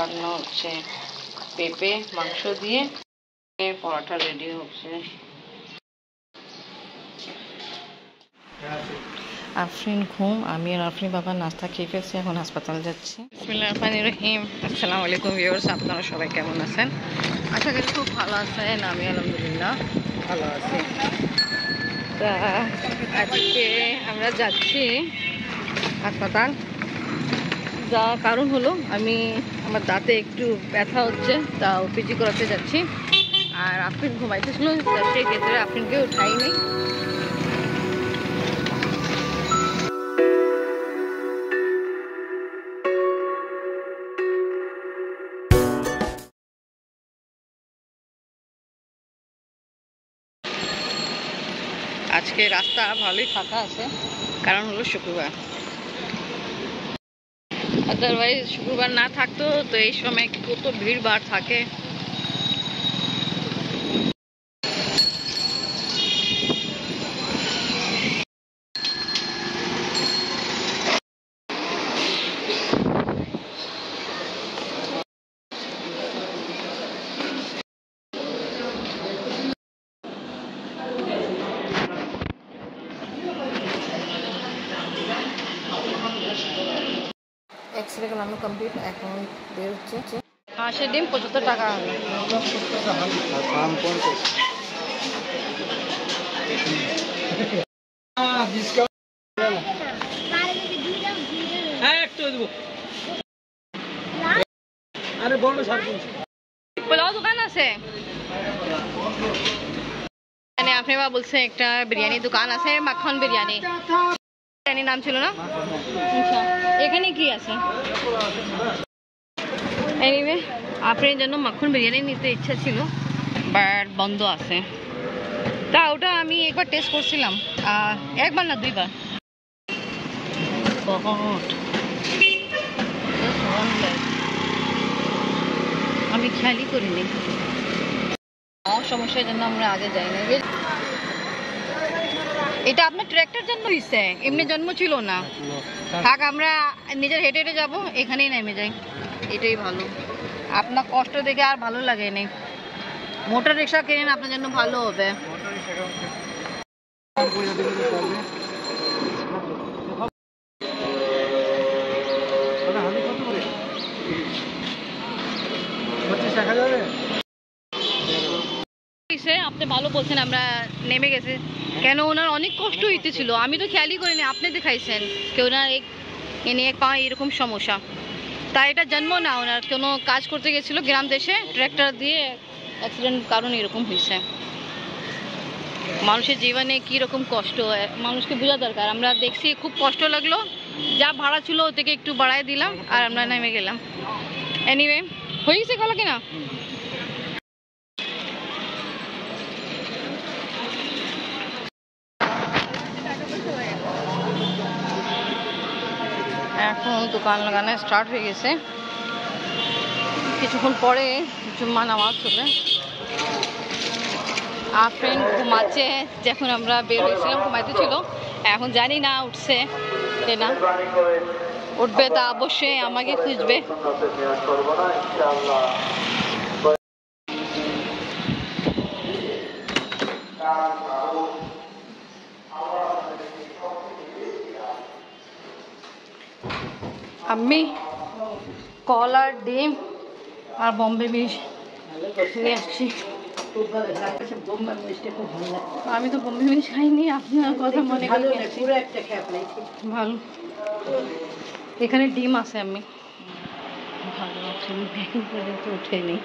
রান্না হচ্ছে পেঁপে মাংস দিয়ে পরোটা রেডি হচ্ছে। আফরিন ঘুম আমি আর আফরিন বাবা নাস্তা খেয়ে ফেলছি এখন হাসপাতাল যাচ্ছি। রহিম। আসসালামু আলাইকুম ভিউয়ার্স আপনারা সবাই কেমন আছেন? আশা করি খুব ভালো আছেন আমি আলহামদুলিল্লাহ ভালো আছি। তা আজকে আমরা যাচ্ছি হাসপাতাল। যা কারণ হলো আমি আমার দাঁতে একটু ব্যথা হচ্ছে, তা ওপিজি করাতে যাচ্ছি। আর আফরিন ঘুমাইতেছিল সেই ক্ষেত্রে আফরিনকে উঠাইনি আজকে রাস্তা ভালোই ফাঁকা আছে, কারণ হলো শুক্রবার। আদারওয়াইজ শুক্রবার না থাকতো তো এই সময় কত ভিড় ভাড় থাকে। রে করানো কমপ্লিট এখন বের হচ্ছে। হাঁসের ডিম পঁচাত্তর টাকা। পোলাও দোকান আছে? আপনি বা বলছে একটা বিরিয়ানি দোকান আছে মাখন বিরিয়ানি। বিরিয়ানি নাম ছিল না? আচ্ছা এখানে কি আছে? এনিওয়ে আপনার জন্য মাখন বিরিয়ানি নিতে ইচ্ছা ছিল বাট বন্ধ আছে। তা ওটা আমি একবার টেস্ট করছিলাম একবার না দুইবার। আমি খেয়ালই করিনি। আমার সমস্যার জন্য আমরা আগে যাই না। এটা আপনার ট্র্যাক্টর জন্য হইছে, এমনি জন্ম ছিল না। থাক, আমরা নিজের হেঁটে হেঁটে যাব, এখানেই নেমে যাই। এটাই ভালো। আপনার কষ্ট দেখে আর ভালো লাগে নি। মোটর রিক্সা কিনেন, আপনার জন্য ভালো হবে। হইছে, আপনি ভালো বলছেন আমরা নেমে গেছে। কেন ওনার অনেক কষ্ট হইতেছিল আমি তো খেয়ালই করিনি আপনি দেখাইছেন কেউ ওনার এক এনে এক পা এরকম সমস্যা। তাই এটা জন্ম না ওনার। কোনো কাজ করতে গেছিল গ্রাম দেশে ট্র্যাক্টর দিয়ে অ্যাক্সিডেন্ট কারণ এরকম হয়েছে। মানুষের জীবনে কি রকম কষ্ট মানুষকে বোঝা দরকার। আমরা দেখছি খুব কষ্ট লাগল। যা ভাড়া ছিল ও থেকে একটু বাড়ায় দিলাম আর আমরা নেমে গেলাম। এনিওয়ে হয়ে গেছে কলা কিনা? দোকান লাগানো স্টার্ট হয়ে গেছে। কিছুক্ষণ পরে জুম্মা নামাজ হবে আফরিন ঘুমাচ্ছে, যখন আমরা বের হয়েছিলাম, ঘুমাইতে ছিল। এখন জানি না, উঠছে না। উঠবে তা অবশ্যই আমাকে খুঁজবে। আমি কলার ডিম আর বম্বে মিশ নিয়ে আসছি আমি তো বম্বে মিশ খাইনি আপনার কথা মনে করে ভালো এখানে ডিম আছে আমি ভালো আছে ব্যাকিং পর্যন্ত উঠেনি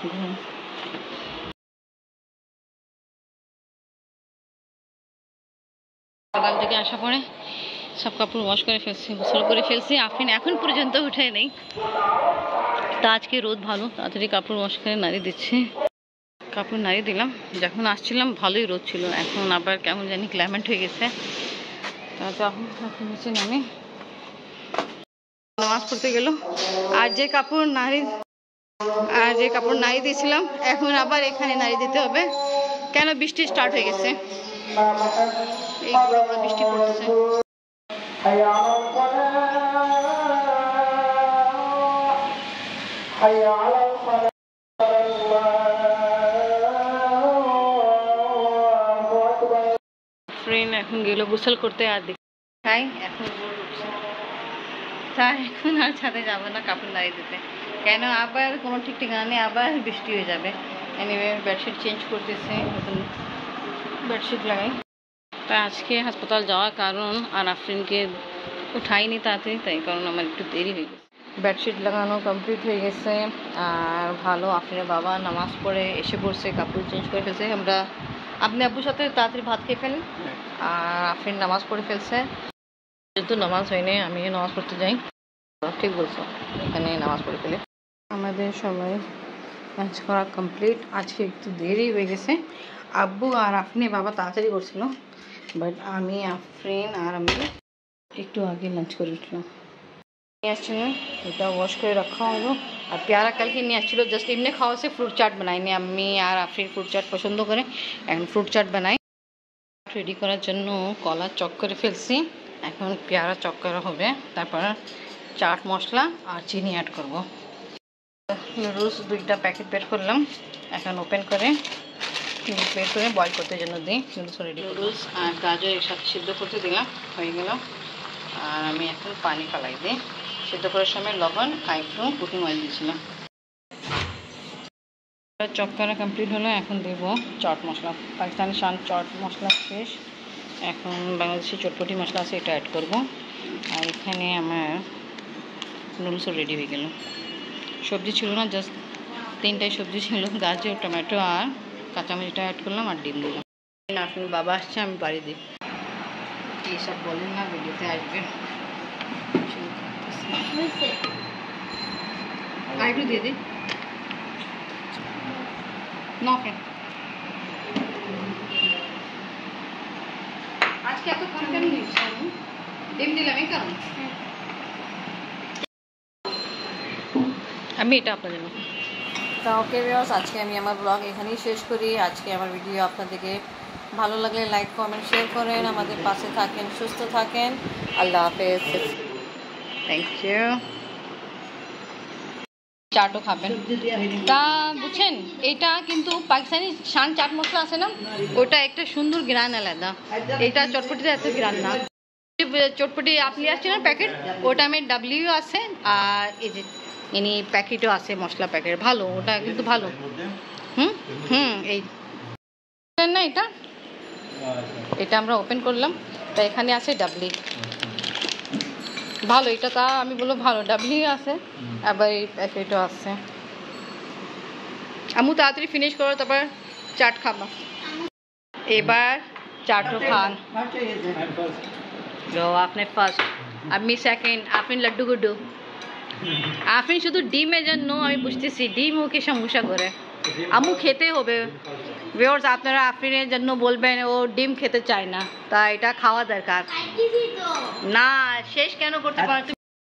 ঘুম। সকাল থেকে আসা পরে সব কাপড় ওয়াশ করে ফেলছি, গোসল করে ফেলছি। আফিন এখন পর্যন্ত উঠে নেই। তা আজকে রোদ ভালো, তাড়াতাড়ি কাপড় ওয়াশ করে নাড়িয়ে দিচ্ছি। কাপড় নাড়িয়ে দিলাম, যখন আসছিলাম ভালোই রোদ ছিল, এখন আবার কেমন জানি ক্লাইমেট হয়ে গেছে। নামাজ পড়তে গেল। আর যে কাপড় নাড়ি আর যে কাপড় নাড়িয়ে দিয়েছিলাম, এখন আবার এখানে নাড়িয়ে দিতে হবে। কেন বৃষ্টি স্টার্ট হয়ে গেছে? এই বৃষ্টি পড়তেছে। حي على الصلاة الله أكبر ফ্রেন্ড এখন গেল গোসল করতে আর দেখ তাই এখন বোর উঠছে তাই এখন আর ছাদে যাবো না কাপড় দাঁড়িয়ে দিতে কেন আবার কোনো ঠিক ঠিকানা নেই আবার বৃষ্টি হয়ে যাবে এনিওয়ে বেডশিট চেঞ্জ করতেছে নতুন বেডশিট লাগাই তা আজকে হাসপাতাল যাওয়ার কারণ আর আফরিনকে উঠাইনি তাড়াতাড়ি তাই কারণ আমার একটু দেরি হয়ে গেছে। বেডশিট লাগানো কমপ্লিট হয়ে গেছে আর ভালো আফরিনের বাবা নামাজ পড়ে এসে পড়ছে কাপড় চেঞ্জ করে ফেলছে। আমরা আপনি আব্বুর সাথে তাড়াতাড়ি ভাত খেয়ে ফেলেন? আর আফরিন নামাজ পড়ে ফেলছে। যেহেতু নামাজ হয়নি আমি নামাজ পড়তে যাই। ঠিক বলছো এখানে নামাজ পড়ে ফেলে। আমাদের সবাই লাঞ্চ করা কমপ্লিট। আজকে একটু দেরি হয়ে গেছে। আব্বু আর আপনি বাবা তাড়াতাড়ি করছিল। বাট আমি, আফরিন আর আমি একটু আগে লাঞ্চ করে উঠলাম। নিয়ে আসছিল এটা ওয়াশ করে রাখা হলো। আর পেয়ারা কালকে নিয়ে আসছিল জাস্ট এমনি খাওয়া সে ফ্রুট চাট বানাইনি। আমি আর আফরিন ফ্রুট চাট পছন্দ করে, এখন ফ্রুট চাট বানাই। রেডি করার জন্য কলা চক করে ফেলছি। এখন পেয়ারা চক করা হবে, তারপর চাট মশলা আর চিনি অ্যাড করব। নুডলস দুইটা প্যাকেট বের করলাম, এখন ওপেন করে বের করে বয়েল করতে জন্য দিই নুডলস রেডি নুডলস আর গাজর একসাথে সিদ্ধ করতে দিলাম, হয়ে গেল। আর আমি এখন পানি ফালাই দিই। সিদ্ধ করার সময় লবণ আর একটু কুকিং অয়েল দিয়েছিলাম। চপ কমপ্লিট হলো, এখন দেবো চট মশলা। পাকিস্তানি শান চট মশলা শেষ। এখন বাংলাদেশি চটপটি মশলা আছে, এটা অ্যাড করব। আর এখানে আমার নুডলসও রেডি হয়ে গেল। সবজি ছিল না জাস্ট তিনটাই সবজি ছিল, গাজর, টমেটো আর কাঁচামরিচটা অ্যাড করলাম আর ডিম দিলাম। আপনার বাবা আসছে আমি বাড়ি দিই। এইসব বলেন না ভিডিওতে আসবে। আর একটু দিয়ে দিই। নকে আজকে এত কম কেন দিচ্ছি আমি? ডিম দিলাম এই কারণ। আমি এটা আপনার জন্য তা ওকে ভিউয়ার্স আজকে আমি আমার ব্লগ এখানেই শেষ করি। আজকে আমার ভিডিও আপনাদেরকে ভালো লাগলে লাইক কমেন্ট শেয়ার করেন আমাদের পাশে থাকেন সুস্থ থাকেন। আল্লাহ হাফেজ। থ্যাংক ইউ চাটও খাবেন। তা বুঝছেন এটা কিন্তু পাকিস্তানি শান চাট মশলা আছে না? ওটা একটা সুন্দর গ্রান আলাদা। এটা চটপটিতে এত গ্রান না। চটপটি আপনি আসছে না প্যাকেট? ওটা আমি ডাব্লিউ আছে আর এই যে ইনি প্যাকেটও আছে মশলা প্যাকেট ভালো ওটা কিন্তু ভালো হুম হুম এই না এটা এটা আমরা ওপেন করলাম তা এখানে আছে ডাবলি ভালো এটা তা আমি বলব ভালো ডাবলি আছে আবার এই প্যাকেটও আছে আমু তাড়াতাড়ি ফিনিশ করো তারপর চাট খাবা এবার চাটও খান আপনি ফার্স্ট আমি সেকেন্ড আপনি লাড্ডু গুড্ডু আপনি শুধু ডিমের জন্য আমি বুঝতেছি, ডিম ওকে সমস্যা করে? আমু খেতে হবে। ভিওর্স আপনারা আফরিনের জন্য বলবেন, ও ডিম খেতে চায় না। তা এটা খাওয়া দরকার। না, শেষ কেন করতে পারো?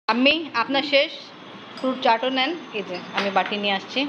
আমি আপনার শেষ? ফ্রুট চাটও নেন। এই যে, আমি বাটি নিয়ে আসছি।